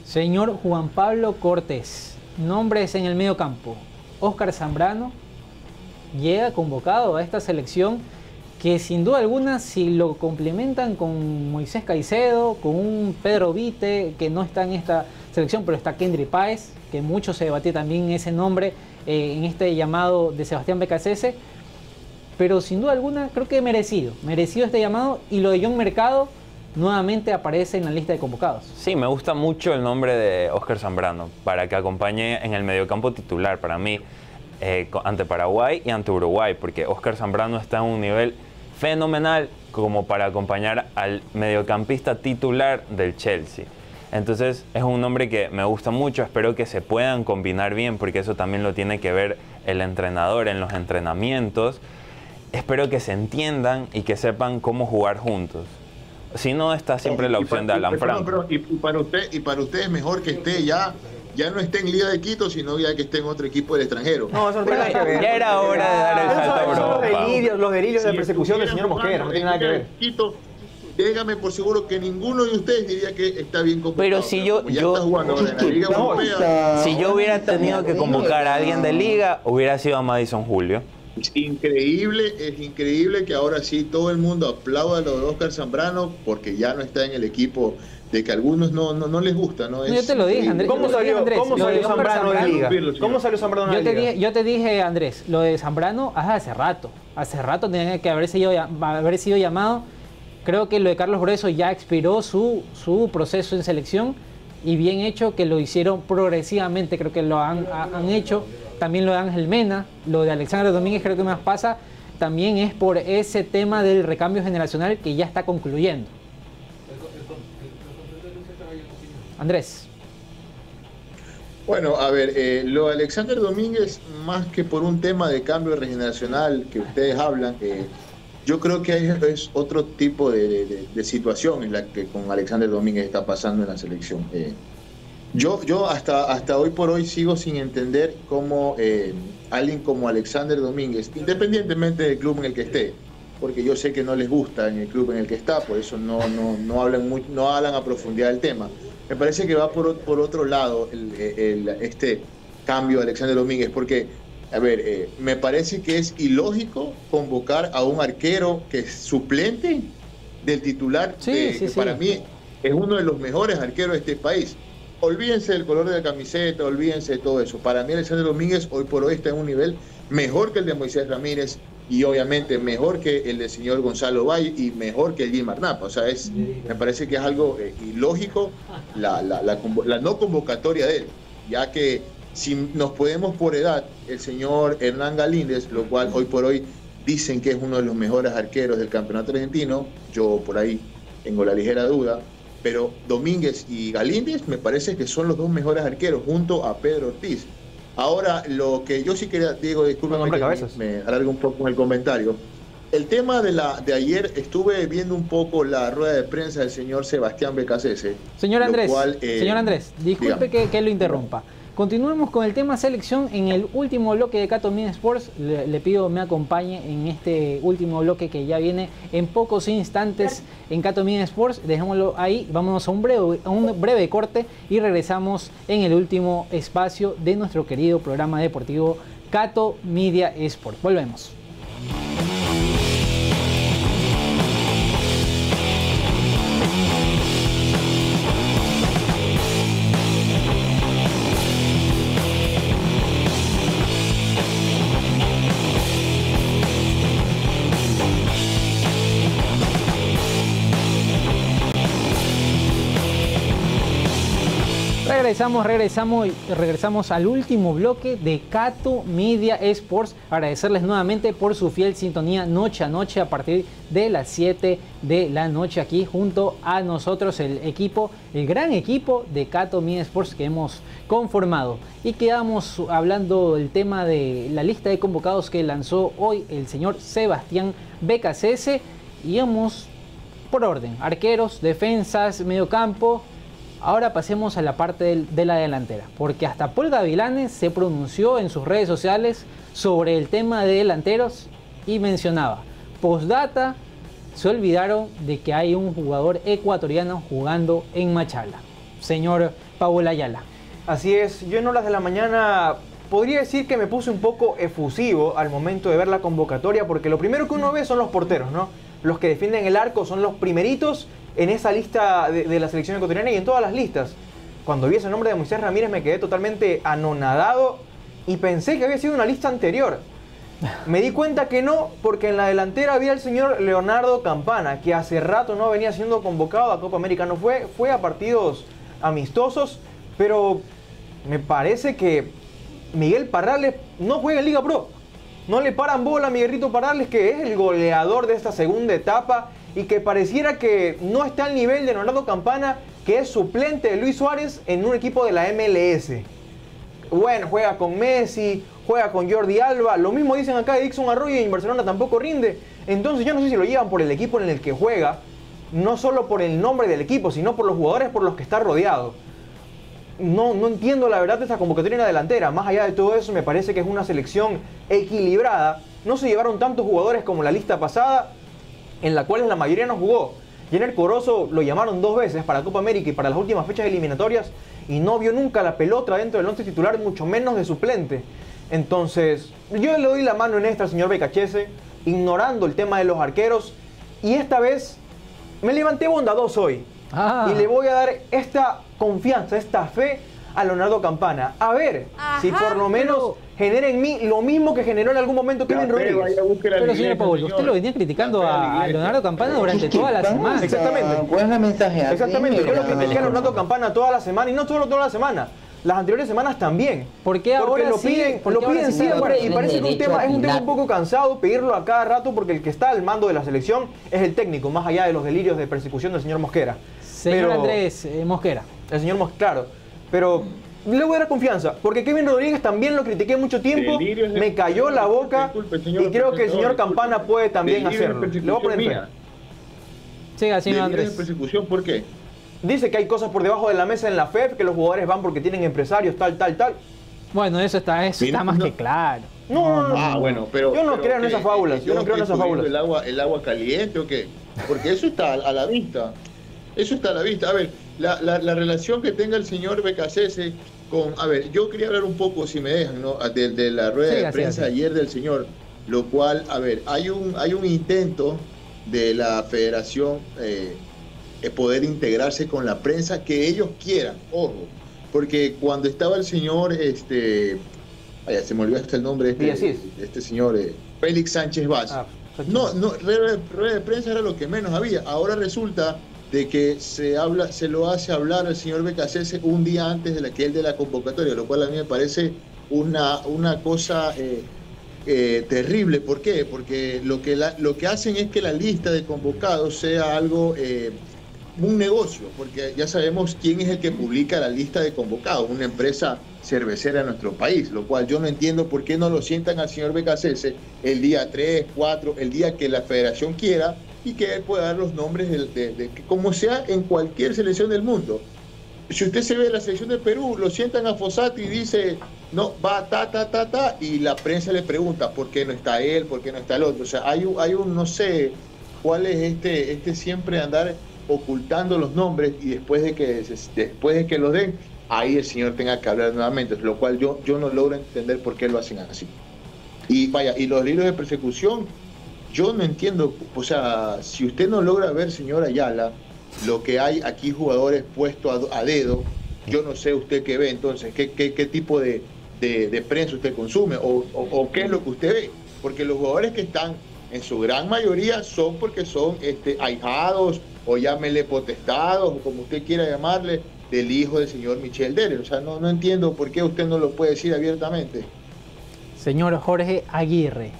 Señor Juan Pablo Cortés, nombres en el medio campo. Oscar Zambrano llega convocado a esta selección que sin duda alguna si lo complementan con Moisés Caicedo, con un Pedro Vite que no está en esta selección, pero está Kendry Páez, que mucho se debatió también ese nombre eh, en este llamado de Sebastián Becasese, pero sin duda alguna creo que merecido, merecido este llamado y lo de John Mercado nuevamente aparece en la lista de convocados. Sí, me gusta mucho el nombre de Oscar Zambrano para que acompañe en el mediocampo titular para mí eh, ante Paraguay y ante Uruguay, porque Oscar Zambrano está en un nivel fenomenal como para acompañar al mediocampista titular del Chelsea. Entonces es un nombre que me gusta mucho, espero que se puedan combinar bien porque eso también lo tiene que ver el entrenador en los entrenamientos. Espero que se entiendan y que sepan cómo jugar juntos. Si no, está siempre la opción de Alan Frank. y, para usted, y para usted es mejor que esté ya ya no esté en Liga de Quito, sino ya que esté en otro equipo del extranjero. No, eso no tiene nada que ver. Ya era hora de dar el salto Son los delirios, los delirios de persecución del señor Mosquera, no tiene nada que ver. Quito, déjame por seguro que ninguno de ustedes diría que está bien convocado. Pero si yo, yo si yo hubiera tenido que convocar a alguien de liga, hubiera sido a Madison Julio. Es increíble, es increíble que ahora sí todo el mundo aplauda a lo de Oscar Zambrano porque ya no está en el equipo de que a algunos no, no, les gusta, ¿no? yo te lo dije, Andrés. ¿Cómo salió, ¿cómo salió Zambrano de Liga? ¿Cómo salió Zambrano de Liga? Te dije, yo te dije, Andrés, lo de Zambrano hace rato. Hace rato tenía que haber sido, haber sido llamado Creo que lo de Carlos Grueso ya expiró su, su proceso en selección y bien hecho que lo hicieron progresivamente, creo que lo han, han hecho. También lo de Ángel Mena, lo de Alexander Domínguez creo que más pasa, también es por ese tema del recambio generacional que ya está concluyendo. Andrés. Bueno, a ver, eh, lo de Alexander Domínguez, más que por un tema de cambio regeneracional que ustedes hablan, eh, yo creo que es, otro tipo de, situación en la que con Alexander Domínguez está pasando en la selección. Eh, yo, yo hasta, hasta hoy por hoy sigo sin entender cómo eh, alguien como Alexander Domínguez, independientemente del club en el que esté, porque yo sé que no les gusta en el club en el que está, por eso no, no, no, hablan, muy, no hablan a profundidad del tema. Me parece que va por, por otro lado el, este cambio de Alexander Domínguez, porque, a ver, eh, me parece que es ilógico convocar a un arquero que es suplente del titular, que para mí es uno de los mejores arqueros de este país. Olvídense del color de la camiseta, olvídense de todo eso. Para mí Alexander Domínguez hoy por hoy está en un nivel mejor que el de Moisés Ramírez, y obviamente mejor que el del señor Gonzalo Valle y mejor que el Jim Arnapa. O sea, es, me parece que es algo eh, ilógico la, no convocatoria de él, ya que si nos podemos por edad, el señor Hernán Galíndez, lo cual hoy por hoy dicen que es uno de los mejores arqueros del campeonato argentino, yo por ahí tengo la ligera duda, pero Domínguez y Galíndez me parece que son los dos mejores arqueros junto a Pedro Ortiz. Ahora, lo que yo sí quería, Diego, discúlpame que me, alargo un poco el comentario. El tema de la de ayer, estuve viendo un poco la rueda de prensa del señor Sebastián Becasese. Señor Andrés, eh, señor Andrés, disculpe que, lo interrumpa. Continuemos con el tema selección en el último bloque de Cato Min Sports. Le, pido me acompañe en este último bloque que ya viene en pocos instantes en Cato Min Sports. Dejémoslo ahí, vámonos a un, breve, corte y regresamos en el último espacio de nuestro querido programa deportivo Cato Media Sports. Volvemos. Regresamos, regresamos, regresamos al último bloque de Cato Media Sports. Agradecerles nuevamente por su fiel sintonía noche a noche a partir de las 7 de la noche aquí junto a nosotros el equipo, el gran equipo de Cato Media Sports que hemos conformado. Y quedamos hablando del tema de la lista de convocados que lanzó hoy el señor Sebastián BKCS. Y vamos por orden, arqueros, defensas, mediocampo, Ahora pasemos a la parte de la delantera, porque hasta Paul Gavilanes se pronunció en sus redes sociales sobre el tema de delanteros y mencionaba, postdata, se olvidaron de que hay un jugador ecuatoriano jugando en Machala. Señor Paola Ayala. Así es, yo en horas de la mañana podría decir que me puse un poco efusivo al momento de ver la convocatoria, porque lo primero que uno ve son los porteros, ¿no? Los que defienden el arco son los primeritos en esa lista de, la selección ecuatoriana y en todas las listas. Cuando vi ese nombre de Moisés Ramírez me quedé totalmente anonadado y pensé que había sido una lista anterior. Me di cuenta que no, porque en la delantera había el señor Leonardo Campana, que hace rato no venía siendo convocado a Copa América. No fue, fue a partidos amistosos, pero me parece que Miguel Parrales no juega en Liga Pro. No le paran bola a Miguelito Parrales, que es el goleador de esta segunda etapa y que pareciera que no está al nivel de Leonardo Campana, que es suplente de Luis Suárez en un equipo de la MLS. Bueno, juega con Messi, juega con Jordi Alba, lo mismo dicen acá de Dixon Arroyo y en Barcelona tampoco rinde. Entonces yo no sé si lo llevan por el equipo en el que juega, no solo por el nombre del equipo, sino por los jugadores por los que está rodeado. No, no entiendo la verdad de esta convocatoria en la delantera. Más allá de todo eso, me parece que es una selección equilibrada. No se llevaron tantos jugadores como la lista pasada, en la cual la mayoría no jugó. Jenner Corozo lo llamaron dos veces para Copa América y para las últimas fechas eliminatorias y no vio nunca la pelota dentro del once titular, mucho menos de suplente. Entonces, yo le doy la mano en esta al señor Becachese, ignorando el tema de los arqueros, y esta vez me levanté bondadoso hoy. Ah. Y le voy a dar esta confianza, esta fe a Leonardo Campana. A ver si por lo menos genera en mí lo mismo que generó en algún momento Kevin Rodríguez. Pero señor Paul, usted lo venía criticando a, Leonardo Campana durante toda la semana. Exactamente. ¿Cuál es el mensaje? Exactamente. Yo lo critiqué a Leonardo Campana toda la semana y no solo toda la semana. Las anteriores semanas también. ¿Por qué ahora porque lo piden, lo piden siempre y parece que un tema, es un tema un poco cansado pedirlo a cada rato porque el que está al mando de la selección es el técnico, más allá de los delirios de persecución del señor Mosquera. Señor pero- Andrés eh, Mosquera. El señor Mos, claro. Pero le voy a dar confianza, porque Kevin Rodríguez también lo critiqué mucho tiempo, Delirios me cayó la boca Disculpe, señor y creo que el señor Campana disculpe. puede también Delirios hacerlo. Le voy a poner mía. Siga, señor Andrés. persecución, ¿por qué? Dice que hay cosas por debajo de la mesa en la FEF, que los jugadores van porque tienen empresarios, tal, tal, tal. Bueno, eso está, eso Mira, está más no. que claro. No, no, no. Ah, bueno, pero. Yo no pero creo en esas fábulas, yo no creo en esas fábulas. El agua, el agua caliente o qué? Porque eso está a la vista. Eso está a la vista. A ver, la, la, la relación que tenga el señor Becasese con. A ver, yo quería hablar un poco, si me dejan, ¿no? De, de la rueda de prensa ayer del señor, lo cual, a ver, hay un, hay un intento de la federación eh, de poder integrarse con la prensa que ellos quieran, ojo. Porque cuando estaba el señor, este. Vaya, se me olvidó hasta el nombre de este, este señor, eh, Félix Sánchez Vaz. Ah, No, no, rueda de prensa era lo que menos había. Ahora resulta de que se habla, se lo hace hablar al señor Becasese un día antes de la que él de la convocatoria, lo cual a mí me parece una, una cosa eh, eh, terrible. ¿Por qué? Porque lo que, la- lo que hacen es que la lista de convocados sea algo, eh, un negocio, porque ya sabemos quién es el que publica la lista de convocados, una empresa cervecera en nuestro país, lo cual yo no entiendo por qué no lo sientan al señor Becasese el día 3, 4, el día que la federación quiera y que él pueda dar los nombres de, de- como sea en cualquier selección del mundo. Si usted se ve la selección de Perú, lo sientan a Fossati y dice, no, va ta, ta, ta, ta, y la prensa le pregunta por qué no está él, por qué no está el otro. O sea, hay un, hay un no sé, cuál es este, este siempre andar ocultando los nombres y después de que, después de que los den, ahí el señor tenga que hablar nuevamente, lo cual yo, yo no logro entender por qué lo hacen así. Y vaya, y los libros de persecución, yo no entiendo, o sea, si usted no logra ver, señor Ayala, lo que hay aquí jugadores puestos a, dedo, yo no sé usted qué ve entonces, qué, qué, qué tipo de, de- de prensa usted consume o, o- qué es lo que usted ve, porque los jugadores que están en su gran mayoría son porque son este, ahijados o llámele potestados o como usted quiera llamarle del hijo del señor Michel Dere. O sea, no, no entiendo por qué usted no lo puede decir abiertamente. Señor Jorge Aguirre.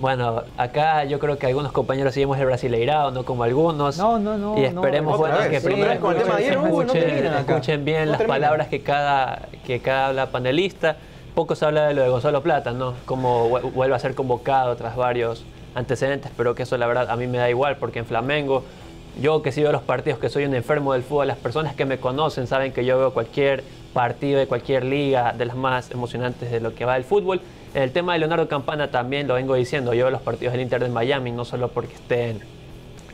Bueno, acá yo creo que algunos compañeros seguimos el Brasileirao, no como algunos. No, no, no. y esperemos no, bueno, que sí, primero escuchen, no escuchen bien No las palabras que cada, que cada habla panelista. Poco se habla de lo de Gonzalo Plata, ¿no? Como vu- vuelve a ser convocado tras varios antecedentes, pero que eso la verdad a mí me da igual, porque en Flamengo, yo que veo los partidos, que soy un enfermo del fútbol, las personas que me conocen saben que yo veo cualquier partido de cualquier liga, de las más emocionantes de lo que va el fútbol. El tema de Leonardo Campana también lo vengo diciendo, yo veo los partidos del Inter de Miami, no solo porque estén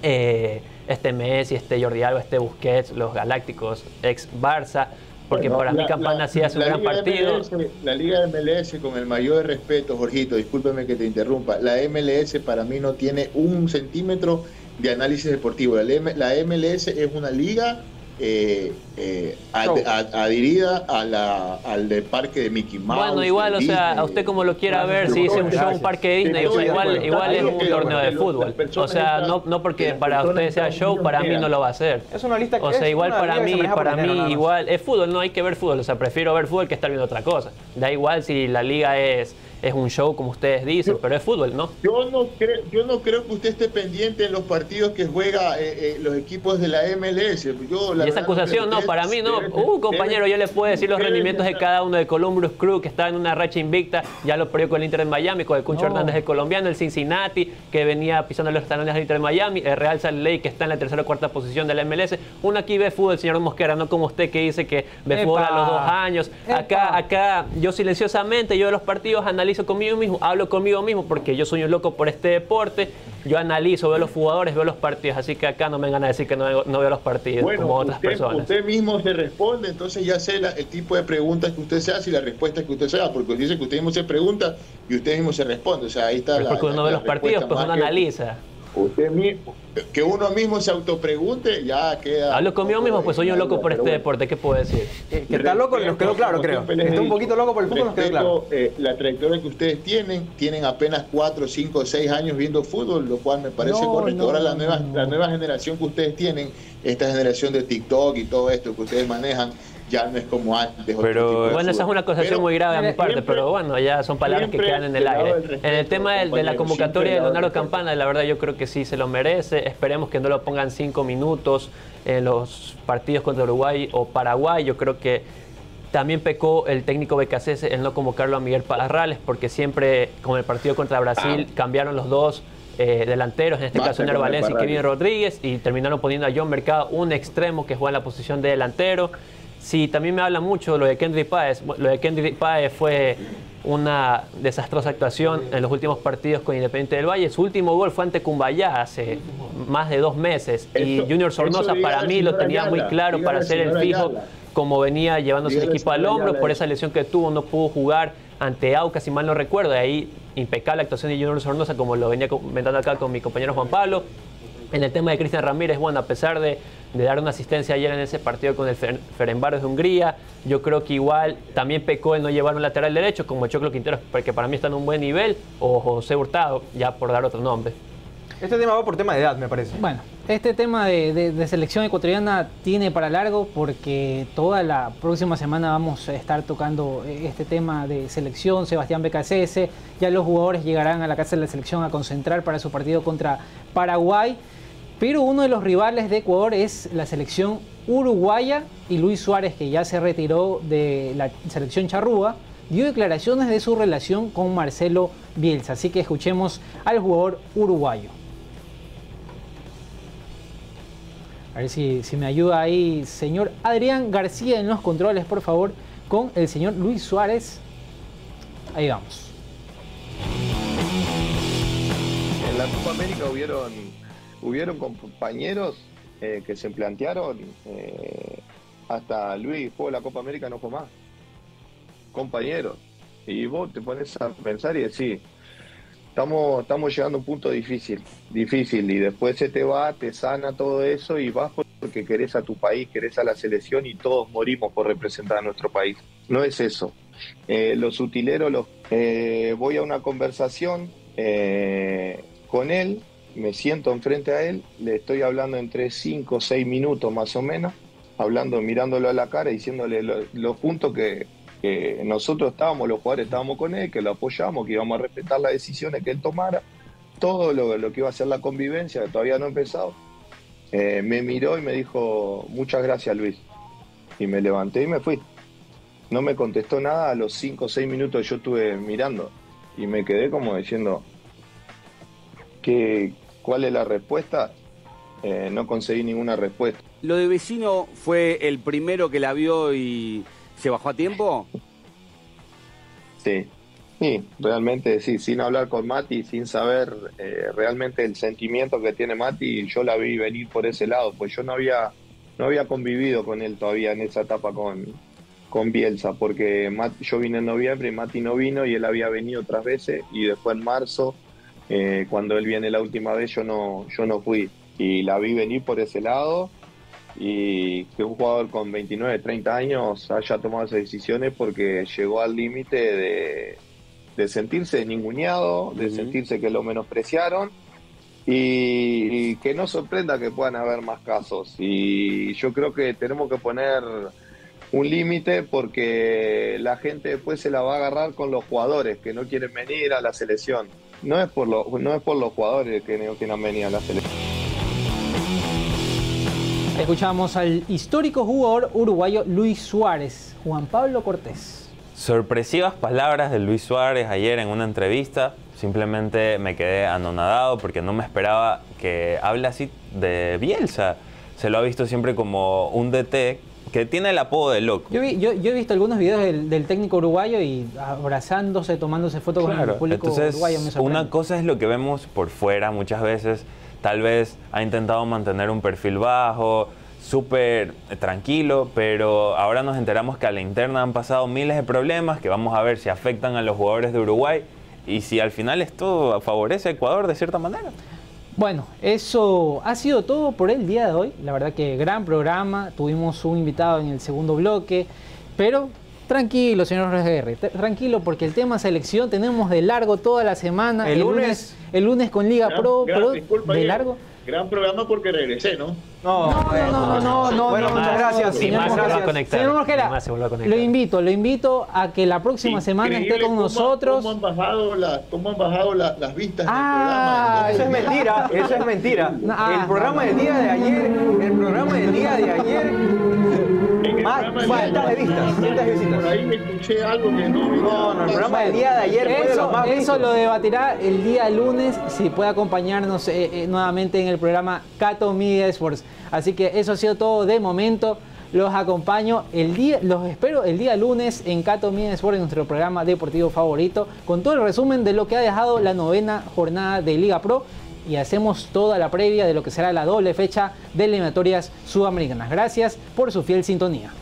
eh, este Messi, este Jordi Alba, este Busquets, los Galácticos, ex Barça, porque Bueno, para mí Campana la- sí hace un gran partido. MLS, la Liga MLS, con el mayor respeto, Jorgito, discúlpeme que te interrumpa, la MLS para mí no tiene un centímetro de análisis deportivo. La, la MLS es una liga eh, eh, ad- Show. ad- adherida a la, al del parque de Mickey Mouse. Bueno, igual, de o sea, a usted como lo quiera ver, si dice un show, un parque de Disney, o de igual, acuerdo. igual es un torneo de fútbol. O sea, no, no porque para usted sea show, para mí no lo va a hacer. Es una lista O es sea, igual para que mí, para mí igual es fútbol, no hay que ver fútbol, o sea, prefiero ver fútbol que estar viendo otra cosa. Da igual si la liga es, es un show como ustedes dicen, pero es fútbol, ¿no? Yo no, creo, yo no creo que usted esté pendiente en los partidos que juega eh, eh, los equipos de la MLS. Yo, la Y esa acusación, no, para mí no. debe- Uh, compañero, debe- yo le puedo decir los rendimientos de cada uno de Columbus Crew, que está en una racha invicta, ya lo perdió con el Inter de Miami, con el Cuncho No. Hernández, el colombiano, el Cincinnati, que venía pisando los talones del Inter de Miami, el Real Salt Lake, que está en la tercera o cuarta posición de la MLS. Uno aquí ve fútbol, señor Mosquera, no como usted que dice que ve Epa. fútbol a los dos años. Acá, Epa. acá, yo silenciosamente, yo de los partidos analizo conmigo mismo, hablo conmigo mismo, porque yo soy un loco por este deporte, yo analizo, veo los jugadores, veo los partidos, así que acá no me vengan a decir que no, veo- no veo los partidos Bueno, como otras usted, personas. usted mismo se responde, entonces ya sé la- el tipo de preguntas que usted se hace y la respuesta que usted se da, porque dice que usted mismo se pregunta y usted mismo se responde. O sea, ahí está Pero la. porque uno la- ve los partidos, pues uno que- analiza. Usted mismo, que uno mismo se autopregunte, ya queda. Hablo conmigo mismo, pues soy un loco por este bueno. deporte, ¿qué puedo decir? Que, está loco nos quedó claro, creo. está un poquito loco por el fútbol nos quedó claro. eh, la trayectoria que ustedes tienen, tienen apenas 4, 5, 6 años viendo fútbol, lo cual me parece No, correcto. no, Ahora la nueva, no. la nueva generación que ustedes tienen, esta generación de TikTok y todo esto que ustedes manejan, ya no es como antes. otro Pero- Bueno, esa es una acusación Pero muy grave de mi parte, siempre- pero bueno, ya son palabras que quedan en el aire. respeto, En el tema de, la convocatoria de Leonardo. Campana, la verdad yo creo que sí se lo merece. Esperemos que no lo pongan cinco minutos en los partidos contra Uruguay o Paraguay. Yo creo que también pecó el técnico BKC en no convocarlo a Miguel Parrales, porque siempre con el partido contra Brasil cambiaron los dos eh, delanteros, en este caso Ner Valencia y Kevin Rodríguez, y terminaron poniendo a John Mercado, un extremo que juega en la posición de delantero. Sí, también me habla mucho lo de Kendrick Páez. Lo de Kendrick Páez fue una desastrosa actuación en los últimos partidos con Independiente del Valle. Su último gol fue ante Cumbayá hace más de dos meses. y Junior Sornosa para mí lo tenía muy claro para hacer el fijo como venía llevándose el equipo al hombro, por esa lesión que tuvo, no pudo jugar ante Aucas, si mal no recuerdo, de ahí impecable actuación de Junior Sornosa, como lo venía comentando acá con mi compañero Juan Pablo. En el tema de Cristian Ramírez, bueno, a pesar de, dar una asistencia ayer en ese partido con el Ferenbaros de Hungría, yo creo que igual también pecó en no llevar un lateral derecho, como Choclo Quintero, porque para mí está en un buen nivel, o José Hurtado, ya por dar otro nombre. Este tema va por tema de edad, me parece. Bueno, este tema de, selección ecuatoriana tiene para largo porque toda la próxima semana vamos a estar tocando este tema de selección, Sebastián BKCS, ya los jugadores llegarán a la casa de la selección a concentrar para su partido contra Paraguay, pero uno de los rivales de Ecuador es la selección uruguaya y Luis Suárez, que ya se retiró de la selección charrúa, dio declaraciones de su relación con Marcelo Bielsa, así que escuchemos al jugador uruguayo. A ver si, me ayuda ahí, señor Adrián García en los controles, por favor, con el señor Luis Suárez. Ahí vamos. En la Copa América hubieron, hubieron compañeros eh, que se plantearon, eh, hasta Luis jugó la Copa América, no fue más. Compañeros. Y vos te pones a pensar y decís, estamos, estamos llegando a un punto difícil, difícil, y después se te va, te sana todo eso y vas porque querés a tu país, querés a la selección y todos morimos por representar a nuestro país. No es eso. Eh, los utileros, los, eh, voy a una conversación eh, con él, me siento enfrente a él, le estoy hablando entre 5 o 6 minutos más o menos, hablando, mirándolo a la cara, diciéndole los puntos que, nosotros estábamos, los jugadores estábamos con él, que lo apoyamos, que íbamos a respetar las decisiones que él tomara, todo lo, que iba a ser la convivencia, que todavía no ha empezado. Eh, me miró y me dijo, muchas gracias Luis. Y me levanté y me fui. No me contestó nada a los 5 o 6 minutos yo estuve mirando. Y me quedé como diciendo, que, ¿cuál es la respuesta? Eh, no conseguí ninguna respuesta. ¿Lo de vecino fue el primero que la vio y ¿Se bajó a tiempo? Sí, sí, realmente sí, sin hablar con Mati, sin saber eh, realmente el sentimiento que tiene Mati, yo la vi venir por ese lado, pues yo no había, no había convivido con él todavía en esa etapa con, con Bielsa, porque yo vine en noviembre y Mati no vino y él había venido otras veces y después en marzo, eh, cuando él viene la última vez, yo no, yo no fui y la vi venir por ese lado y que un jugador con 29, 30 años haya tomado esas decisiones porque llegó al límite de, de, sentirse ninguneado, de sentirse que lo menospreciaron y, que no sorprenda que puedan haber más casos. Y yo creo que tenemos que poner un límite porque la gente después se la va a agarrar con los jugadores que no quieren venir a la selección. No es por, lo, no es por los jugadores que no quieren venir a la selección. Escuchamos al histórico jugador uruguayo Luis Suárez, Juan Pablo Cortés. Sorpresivas palabras de Luis Suárez ayer en una entrevista. Simplemente me quedé anonadado porque no me esperaba que hable así de Bielsa. Se lo ha visto siempre como un DT que tiene el apodo de loco. Yo, he visto algunos videos del, técnico uruguayo y abrazándose, tomándose fotos con el público uruguayo. una cosa es lo que vemos por fuera muchas veces Tal vez ha intentado mantener un perfil bajo, súper tranquilo, pero ahora nos enteramos que a la interna han pasado miles de problemas que vamos a ver si afectan a los jugadores de Uruguay y si al final esto favorece a Ecuador de cierta manera. Bueno, eso ha sido todo por el día de hoy. La verdad que gran programa. Tuvimos un invitado en el segundo bloque, pero Tranquilo, señor RGR, tranquilo porque el tema selección tenemos de largo toda la semana. El, lunes, el lunes con Liga Pro, pero de largo. Gran programa porque regresé, ¿no? No, No, no, no, no, no, Bueno, no, muchas no, gracias. Señor más se a Mosquera. conectar. Señor más se vuelva a conectar. lo invito, lo invito a que la próxima semana esté con cómo- nosotros. ¿Cómo han bajado, la- cómo han bajado la- las vistas Ah, Eso es mentira, eso es mentira. Ah, El programa del día de ayer, el programa del día de ayer, En el más programa del cientos día de vistas, cientos de Por visitas. ahí escuché algo que no vi No, el programa del día de ayer fue de los Eso, más eso vistos. lo debatirá el día lunes si puede acompañarnos eh, eh, nuevamente en el programa Cato Media Sports. Así que eso ha sido todo de momento. Los acompaño el día, los espero el día lunes en Cato Media Sports, en nuestro programa deportivo favorito, con todo el resumen de lo que ha dejado la novena jornada de Liga Pro y hacemos toda la previa de lo que será la doble fecha de eliminatorias sudamericanas. Gracias por su fiel sintonía.